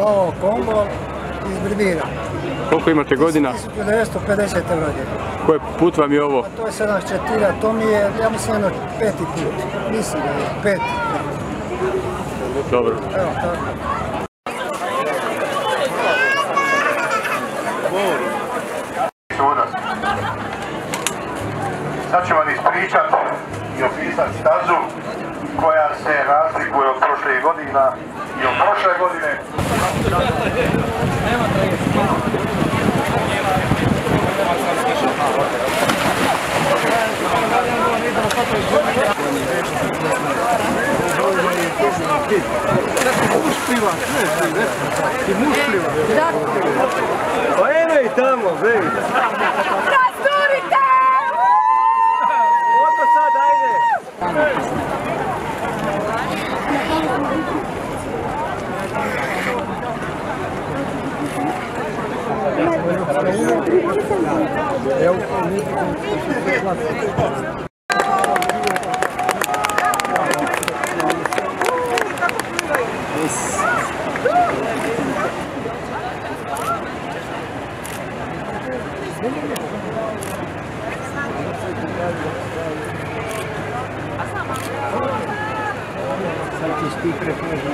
Ovo Kongo iz Brimira. Koliko imate godina? 1950. godine. Koji put vam je ovo? To je 74, a to mi je, ja mislim, jedno peti put. Mislim da je peti. Dobro. Evo, tako. sudac. Sad ću vam ispričat i opisat stazu koja se razlikuje od prošle godina i od prošle godine. Pa eno i tamo, vidi. É o único Thank you. y